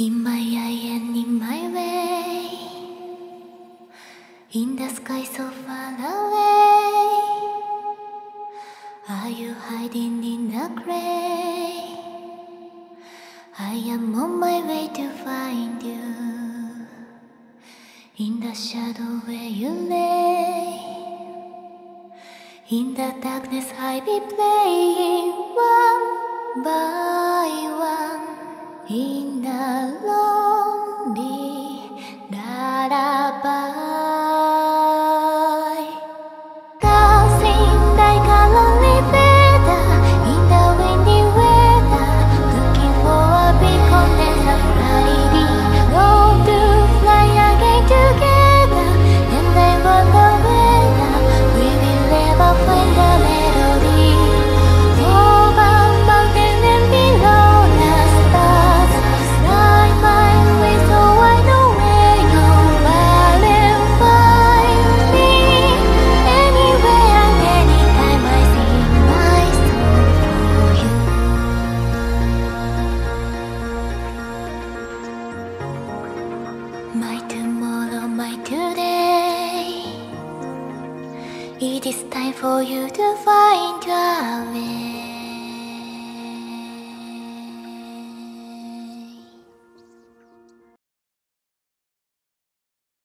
In my eye and in my way In the sky so far away Are you hiding in the gray? I am on my way to find you In the shadow where you lay In the darkness I be playing one by one In the It is time for you to find your